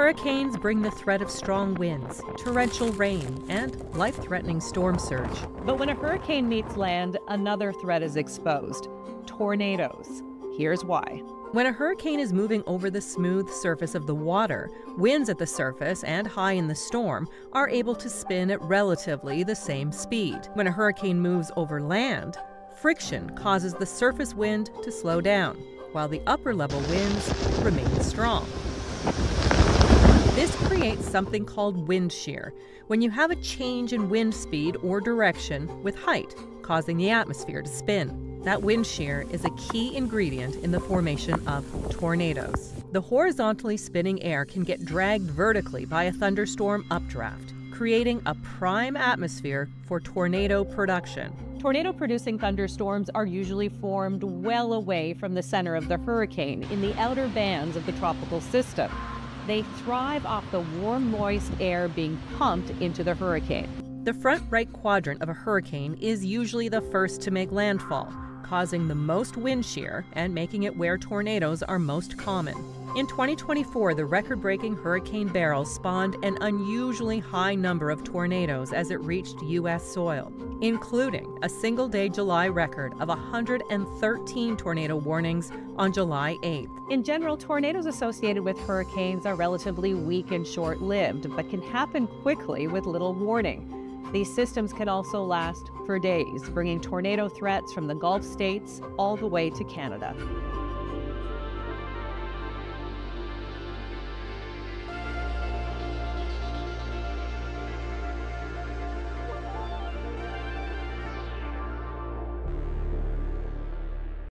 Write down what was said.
Hurricanes bring the threat of strong winds, torrential rain, and life threatening storm surge. But when a hurricane meets land, another threat is exposed tornadoes. Here's why. When a hurricane is moving over the smooth surface of the water, winds at the surface and high in the storm are able to spin at relatively the same speed. When a hurricane moves over land, friction causes the surface wind to slow down, while the upper level winds remain strong. This creates something called wind shear, when you have a change in wind speed or direction with height, causing the atmosphere to spin. That wind shear is a key ingredient in the formation of tornadoes. The horizontally spinning air can get dragged vertically by a thunderstorm updraft, creating a prime atmosphere for tornado production. Tornado producing thunderstorms are usually formed well away from the center of the hurricane in the outer bands of the tropical system. They thrive off the warm, moist air being pumped into the hurricane. The front right quadrant of a hurricane is usually the first to make landfall causing the most wind shear and making it where tornadoes are most common. In 2024, the record breaking Hurricane Beryl spawned an unusually high number of tornadoes as it reached U.S. soil, including a single day July record of 113 tornado warnings on July 8th. In general, tornadoes associated with hurricanes are relatively weak and short lived, but can happen quickly with little warning. These systems can also last for days, bringing tornado threats from the Gulf states all the way to Canada.